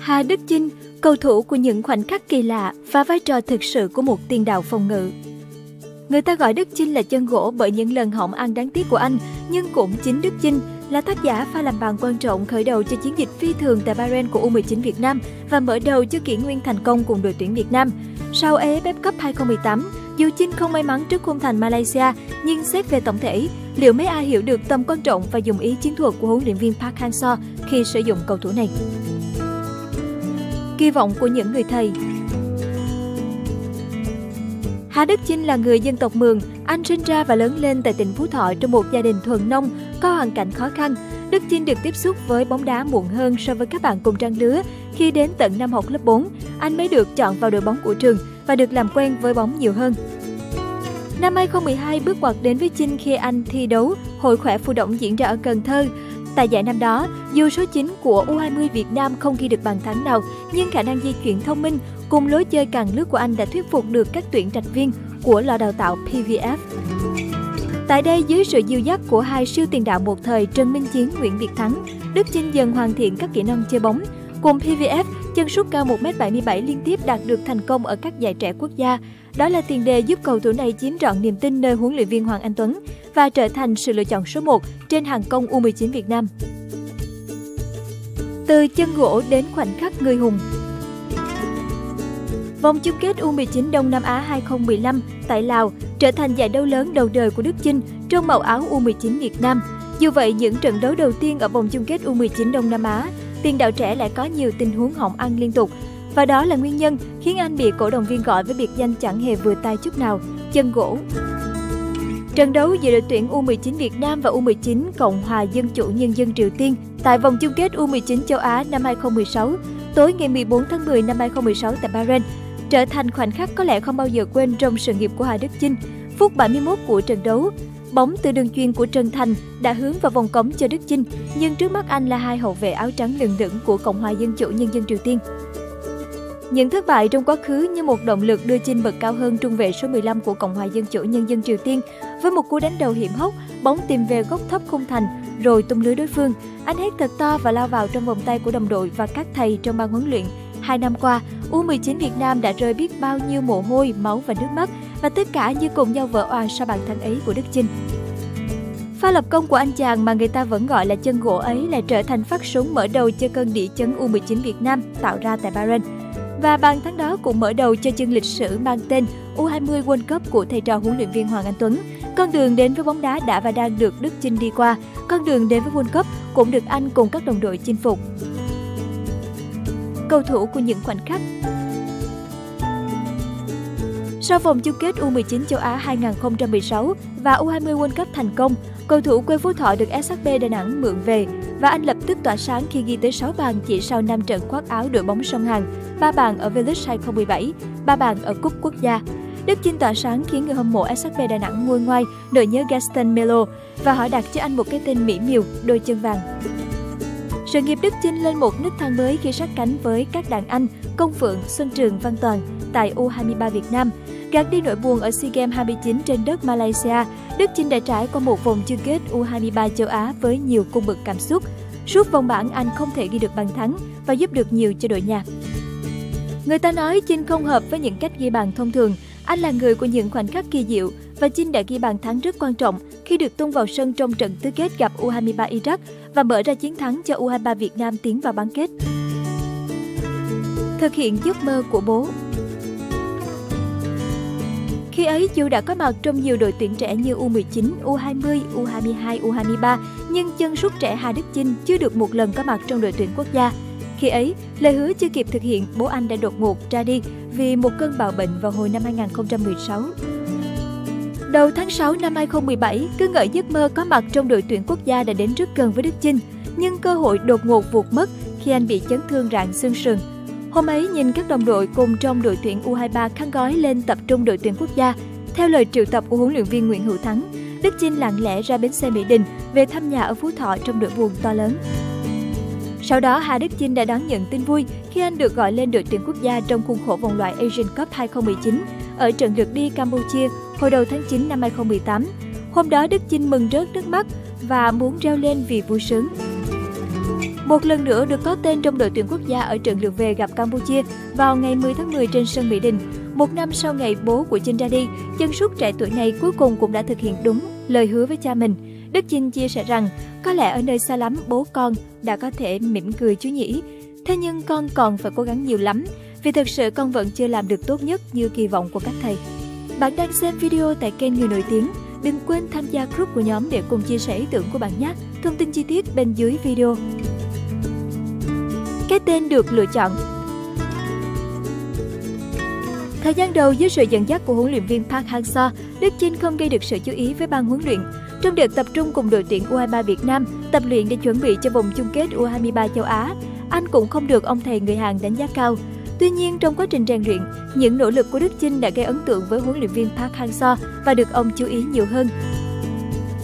Hà Đức Chinh, cầu thủ của những khoảnh khắc kỳ lạ và vai trò thực sự của một tiền đạo phòng ngự. Người ta gọi Đức Chinh là chân gỗ bởi những lần hỏng ăn đáng tiếc của anh, nhưng cũng chính Đức Chinh là tác giả pha làm bàn quan trọng khởi đầu cho chiến dịch phi thường tại Bahrain của U19 Việt Nam và mở đầu cho kỷ nguyên thành công cùng đội tuyển Việt Nam. Sau AFF Cup 2018, dù Chinh không may mắn trước khung thành Malaysia, nhưng xét về tổng thể, liệu mấy ai hiểu được tầm quan trọng và dùng ý chiến thuật của huấn luyện viên Park Hang-seo khi sử dụng cầu thủ này? Kỳ vọng của những người thầy Hà Đức Chinh là người dân tộc Mường. Anh sinh ra và lớn lên tại tỉnh Phú Thọ trong một gia đình thuần nông, có hoàn cảnh khó khăn. Đức Chinh được tiếp xúc với bóng đá muộn hơn so với các bạn cùng trang lứa. Khi đến tận năm học lớp 4, anh mới được chọn vào đội bóng của trường và được làm quen với bóng nhiều hơn. Năm 2012 bước ngoặt đến với Chinh khi anh thi đấu Hội khỏe phụ động diễn ra ở Cần Thơ. Tại giải năm đó, dù số 9 của U20 Việt Nam không ghi được bàn thắng nào, nhưng khả năng di chuyển thông minh cùng lối chơi càng lướt của anh đã thuyết phục được các tuyển trạch viên của lò đào tạo PVF. Tại đây, dưới sự dìu dắt của hai siêu tiền đạo một thời Trần Minh Chiến, Nguyễn Việt Thắng, Đức Chinh dần hoàn thiện các kỹ năng chơi bóng. Cùng PVF, chân sút cao 1m77 liên tiếp đạt được thành công ở các giải trẻ quốc gia. Đó là tiền đề giúp cầu thủ này chiếm trọn niềm tin nơi huấn luyện viên Hoàng Anh Tuấn và trở thành sự lựa chọn số 1 trên hàng công U19 Việt Nam. Từ chân gỗ đến khoảnh khắc người hùng Vòng chung kết U19 Đông Nam Á 2015 tại Lào trở thành giải đấu lớn đầu đời của Đức Chinh trong màu áo U19 Việt Nam. Dù vậy, những trận đấu đầu tiên ở vòng chung kết U19 Đông Nam Á, tiền đạo trẻ lại có nhiều tình huống hỏng ăn liên tục. Và đó là nguyên nhân khiến anh bị cổ động viên gọi với biệt danh chẳng hề vừa tay chút nào, chân gỗ. Trận đấu giữa đội tuyển U19 Việt Nam và U19 Cộng hòa Dân chủ Nhân dân Triều Tiên tại vòng chung kết U19 châu Á năm 2016, tối ngày 14 tháng 10 năm 2016 tại Bahrain, trở thành khoảnh khắc có lẽ không bao giờ quên trong sự nghiệp của Hà Đức Chinh. Phút 71 của trận đấu, bóng từ đường chuyền của Trần Thành đã hướng vào vòng cấm cho Đức Chinh, nhưng trước mắt anh là hai hậu vệ áo trắng lừng lững của Cộng hòa Dân chủ Nhân dân Triều Tiên. Những thất bại trong quá khứ như một động lực đưa Chinh bậc cao hơn trung vệ số 15 của Cộng hòa Dân chủ Nhân dân Triều Tiên. Với một cú đánh đầu hiểm hóc, bóng tìm về góc thấp khung thành, rồi tung lưới đối phương. Anh hét thật to và lao vào trong vòng tay của đồng đội và các thầy trong ban huấn luyện. Hai năm qua, U19 Việt Nam đã rơi biết bao nhiêu mồ hôi, máu và nước mắt và tất cả như cùng nhau vỡ òa sau bàn thắng ấy của Đức Chinh. Pha lập công của anh chàng mà người ta vẫn gọi là chân gỗ ấy lại trở thành phát súng mở đầu cho cơn địa chấn U19 Việt Nam tạo ra tại Bahrain. Và bàn thắng đó cũng mở đầu cho chương lịch sử mang tên U20 World Cup của thầy trò huấn luyện viên Hoàng Anh Tuấn. Con đường đến với bóng đá đã và đang được Đức Chinh đi qua, con đường đến với World Cup cũng được anh cùng các đồng đội chinh phục cầu thủ của những khoảnh khắc. Sau vòng chung kết U19 châu Á 2016 và U20 World Cup thành công, cầu thủ quê Phú Thọ được SHB Đà Nẵng mượn về và anh lập tức tỏa sáng khi ghi tới 6 bàn chỉ sau 5 trận khoác áo đội bóng sông Hàn, 3 bàn ở V-League 2017, 3 bàn ở Cúp Quốc gia. Đức Chinh tỏa sáng khiến người hâm mộ SHB Đà Nẵng nguôi ngoai, nỗi nhớ Gaston Melo và họ đặt cho anh một cái tên mỹ miều, đôi chân vàng. Sự nghiệp Đức Chinh lên một nấc thang mới khi sát cánh với các đàn anh Công Phượng, Xuân Trường, Văn Toàn tại U23 Việt Nam. Gạt đi nỗi buồn ở SEA Games 29 trên đất Malaysia, Đức Chinh đã trải qua một vòng chung kết U23 châu Á với nhiều cung bậc cảm xúc. Suốt vòng bảng anh không thể ghi được bàn thắng và giúp được nhiều cho đội nhà. Người ta nói Chinh không hợp với những cách ghi bàn thông thường. Anh là người của những khoảnh khắc kỳ diệu và Chinh đã ghi bàn thắng rất quan trọng khi được tung vào sân trong trận tứ kết gặp U23 Iraq và mở ra chiến thắng cho U23 Việt Nam tiến vào bán kết. Thực hiện giấc mơ của bố khi ấy, dù đã có mặt trong nhiều đội tuyển trẻ như U19, U20, U22, U23, nhưng chân sút trẻ Hà Đức Chinh chưa được một lần có mặt trong đội tuyển quốc gia. Khi ấy, lời hứa chưa kịp thực hiện, bố anh đã đột ngột ra đi vì một cơn bạo bệnh vào hồi năm 2016. Đầu tháng 6 năm 2017, cứ ngợi giấc mơ có mặt trong đội tuyển quốc gia đã đến rất gần với Đức Chinh, nhưng cơ hội đột ngột vụt mất khi anh bị chấn thương rạn xương sườn. Hôm ấy nhìn các đồng đội cùng trong đội tuyển U23 khăn gói lên tập trung đội tuyển quốc gia. Theo lời triệu tập của huấn luyện viên Nguyễn Hữu Thắng, Đức Chinh lặng lẽ ra bến xe Mỹ Đình về thăm nhà ở Phú Thọ trong nỗi buồn to lớn. Sau đó, Hà Đức Chinh đã đón nhận tin vui khi anh được gọi lên đội tuyển quốc gia trong khuôn khổ vòng loại Asian Cup 2019 ở trận lượt đi Campuchia hồi đầu tháng 9 năm 2018. Hôm đó Đức Chinh mừng rớt nước mắt và muốn reo lên vì vui sướng. một lần nữa được có tên trong đội tuyển quốc gia ở trận lượt về gặp Campuchia vào ngày 10 tháng 10 trên sân Mỹ Đình. Một năm sau ngày bố của Chinh ra đi, chân sút trẻ tuổi này cuối cùng cũng đã thực hiện đúng lời hứa với cha mình. Đức Chinh chia sẻ rằng, có lẽ ở nơi xa lắm bố con đã có thể mỉm cười chú nhỉ. Thế nhưng con còn phải cố gắng nhiều lắm, vì thực sự con vẫn chưa làm được tốt nhất như kỳ vọng của các thầy. Bạn đang xem video tại kênh Người Nổi Tiếng. Đừng quên tham gia group của nhóm để cùng chia sẻ ý tưởng của bạn nhé. Thông tin chi tiết bên dưới video. Cái tên được lựa chọn Thời gian đầu dưới sự dẫn dắt của huấn luyện viên Park Hang-seo, Đức Chinh không gây được sự chú ý với ban huấn luyện. Trong đợt tập trung cùng đội tuyển U23 Việt Nam, tập luyện để chuẩn bị cho vòng chung kết U23 châu Á, anh cũng không được ông thầy người Hàn đánh giá cao. Tuy nhiên, trong quá trình rèn luyện, những nỗ lực của Đức Chinh đã gây ấn tượng với huấn luyện viên Park Hang-seo và được ông chú ý nhiều hơn.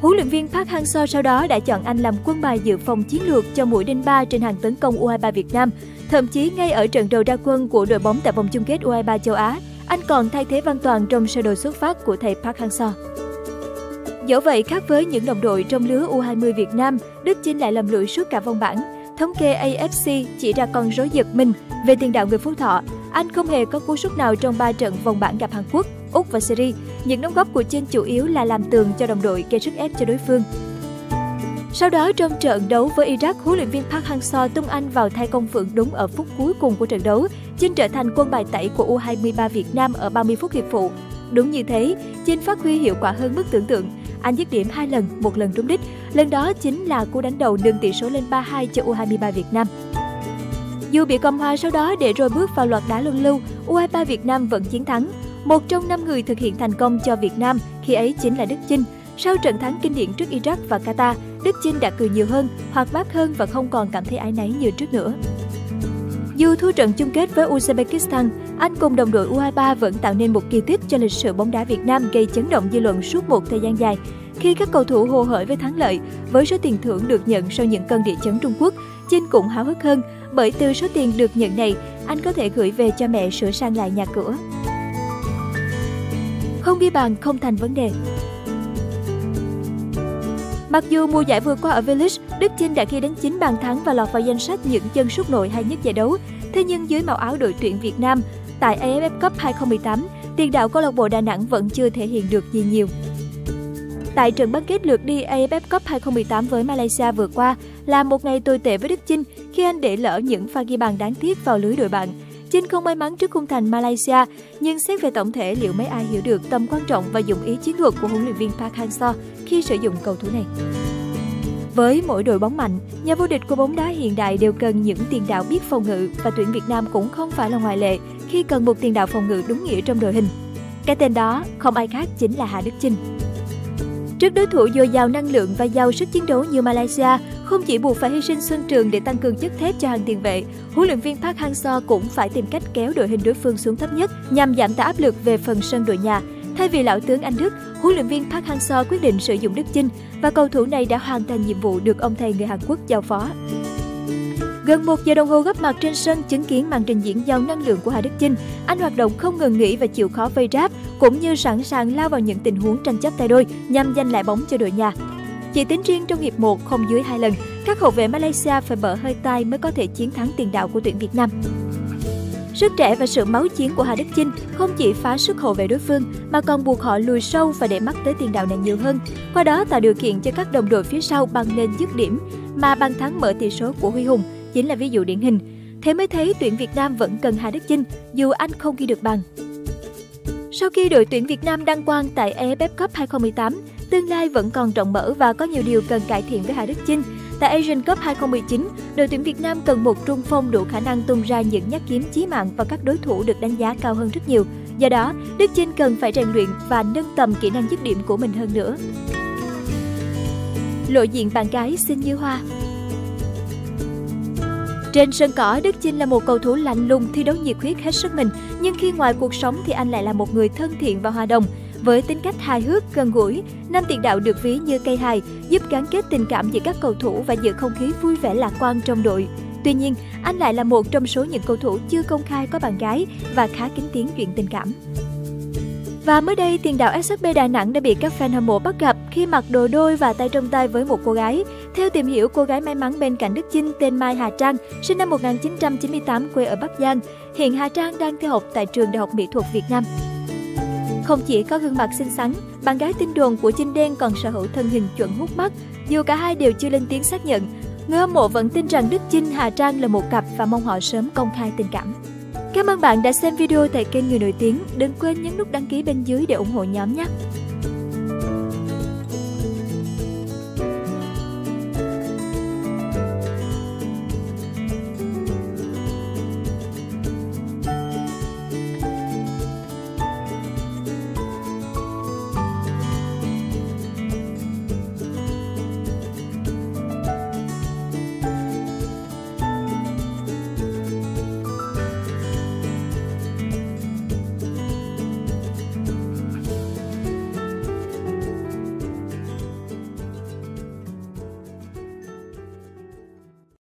Huấn luyện viên Park Hang-seo sau đó đã chọn anh làm quân bài dự phòng chiến lược cho mũi đinh ba trên hàng tấn công U23 Việt Nam. Thậm chí ngay ở trận đầu ra quân của đội bóng tại vòng chung kết U23 châu Á, anh còn thay thế Văn Toàn trong sơ đồ xuất phát của thầy Park Hang-seo. Dẫu vậy, khác với những đồng đội trong lứa U20 Việt Nam, Đức Chinh lại lầm lũi suốt cả vòng bảng. Thống kê AFC chỉ ra con rối giật mình về tiền đạo người Phú Thọ. Anh không hề có cú sút nào trong 3 trận vòng bảng gặp Hàn Quốc, Úc và Syria. Những đóng góp của Chinh chủ yếu là làm tường cho đồng đội gây sức ép cho đối phương. Sau đó trong trận đấu với Iraq, huấn luyện viên Park Hang-seo tung anh vào thay công phượng đúng ở phút cuối cùng của trận đấu. Chinh trở thành quân bài tẩy của U23 Việt Nam ở 30 phút hiệp phụ. Đúng như thế, Chinh phát huy hiệu quả hơn mức tưởng tượng. Anh dứt điểm hai lần, một lần trúng đích. Lần đó chính là cú đánh đầu nâng tỷ số lên 3-2 cho U23 Việt Nam. Dù bị cầm hòa sau đó để rồi bước vào loạt đá luân lưu, U23 Việt Nam vẫn chiến thắng. Một trong năm người thực hiện thành công cho Việt Nam khi ấy chính là Đức Chinh. Sau trận thắng kinh điển trước Iraq và Qatar, Đức Chinh đã cười nhiều hơn, hoạt bát hơn và không còn cảm thấy ái náy như trước nữa. Dù thua trận chung kết với Uzbekistan, anh cùng đồng đội U23 vẫn tạo nên một kỳ tích cho lịch sử bóng đá Việt Nam gây chấn động dư luận suốt một thời gian dài. Khi các cầu thủ hồ hởi với thắng lợi, với số tiền thưởng được nhận sau những cơn địa chấn Trung Quốc, Chinh cũng háo hức hơn bởi từ số tiền được nhận này, anh có thể gửi về cho mẹ sửa sang lại nhà cửa. Không ghi bàn không thành vấn đề. Mặc dù mùa giải vừa qua ở V-League, Đức Chinh đã ghi đến 9 bàn thắng và lọt vào danh sách những chân sút nổi hay nhất giải đấu, thế nhưng dưới màu áo đội tuyển Việt Nam tại AFF Cup 2018, tiền đạo câu lạc bộ Đà Nẵng vẫn chưa thể hiện được gì nhiều. Tại trận bán kết lượt đi AFF Cup 2018 với Malaysia vừa qua là một ngày tồi tệ với Đức Chinh khi anh để lỡ những pha ghi bàn đáng tiếc vào lưới đội bạn. Chinh không may mắn trước khung thành Malaysia, nhưng xét về tổng thể liệu mấy ai hiểu được tầm quan trọng và dụng ý chiến thuật của huấn luyện viên Park Hang-seo khi sử dụng cầu thủ này. Với mỗi đội bóng mạnh, nhà vô địch của bóng đá hiện đại đều cần những tiền đạo biết phòng ngự và tuyển Việt Nam cũng không phải là ngoại lệ khi cần một tiền đạo phòng ngự đúng nghĩa trong đội hình. Cái tên đó không ai khác chính là Hà Đức Chinh. Trước đối thủ dồi dào năng lượng và giàu sức chiến đấu như Malaysia, không chỉ buộc phải hy sinh Xuân Trường để tăng cường chất thép cho hàng tiền vệ, huấn luyện viên Park Hang-seo cũng phải tìm cách kéo đội hình đối phương xuống thấp nhất nhằm giảm tải áp lực về phần sân đội nhà. Thay vì lão tướng Anh Đức, huấn luyện viên Park Hang-seo quyết định sử dụng Đức Chinh và cầu thủ này đã hoàn thành nhiệm vụ được ông thầy người Hàn Quốc giao phó. Gần một giờ đồng hồ góp mặt trên sân chứng kiến màn trình diễn giàu năng lượng của Hà Đức Chinh, anh hoạt động không ngừng nghỉ và chịu khó vây ráp, cũng như sẵn sàng lao vào những tình huống tranh chấp tay đôi nhằm giành lại bóng cho đội nhà. Chỉ tính riêng trong hiệp 1 không dưới hai lần, các hậu vệ Malaysia phải bở hơi tay mới có thể chiến thắng tiền đạo của tuyển Việt Nam. Sức trẻ và sự máu chiến của Hà Đức Chinh không chỉ phá sức hậu vệ đối phương mà còn buộc họ lùi sâu và để mắt tới tiền đạo này nhiều hơn, qua đó tạo điều kiện cho các đồng đội phía sau băng lên dứt điểm, mà bàn thắng mở tỷ số của Huy Hùng chính là ví dụ điển hình. Thế mới thấy tuyển Việt Nam vẫn cần Hà Đức Chinh dù anh không ghi được bàn. Sau khi đội tuyển Việt Nam đăng quang tại AFF Cup 2018, tương lai vẫn còn rộng mở và có nhiều điều cần cải thiện với Hà Đức Chinh. Tại Asian Cup 2019, đội tuyển Việt Nam cần một trung phong đủ khả năng tung ra những nhát kiếm chí mạng và các đối thủ được đánh giá cao hơn rất nhiều. Do đó, Đức Chinh cần phải rèn luyện và nâng tầm kỹ năng dứt điểm của mình hơn nữa. Lộ diện bạn gái xinh như hoa trên sân cỏ, Đức Chinh là một cầu thủ lạnh lùng, thi đấu nhiệt huyết hết sức mình, nhưng khi ngoài cuộc sống thì anh lại là một người thân thiện và hòa đồng. Với tính cách hài hước, gần gũi, Nam tiền đạo được ví như cây hài, giúp gắn kết tình cảm giữa các cầu thủ và giữ không khí vui vẻ lạc quan trong đội. Tuy nhiên, anh lại là một trong số những cầu thủ chưa công khai có bạn gái và khá kín tiếng chuyện tình cảm. Và mới đây, tiền đạo SSB Đà Nẵng đã bị các fan hâm mộ bắt gặp khi mặc đồ đôi và tay trong tay với một cô gái. Theo tìm hiểu, cô gái may mắn bên cạnh Đức Chinh tên Mai Hà Trang, sinh năm 1998 quê ở Bắc Giang. Hiện Hà Trang đang theo học tại trường Đại học Mỹ thuật Việt Nam. Không chỉ có gương mặt xinh xắn, bạn gái tin đồn của Chinh Đen còn sở hữu thân hình chuẩn hút mắt. Dù cả hai đều chưa lên tiếng xác nhận, người hâm mộ vẫn tin rằng Đức Chinh Hà Trang là một cặp và mong họ sớm công khai tình cảm. Cảm ơn bạn đã xem video tại kênh Người Nổi Tiếng. Đừng quên nhấn nút đăng ký bên dưới để ủng hộ nhóm nhé!